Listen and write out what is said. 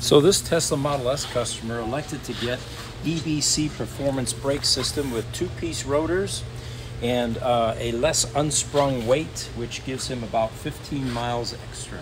So this Tesla Model S customer elected to get EBC performance brake system with two-piece rotors and uh, a less unsprung weight, which gives him about 15 miles extra.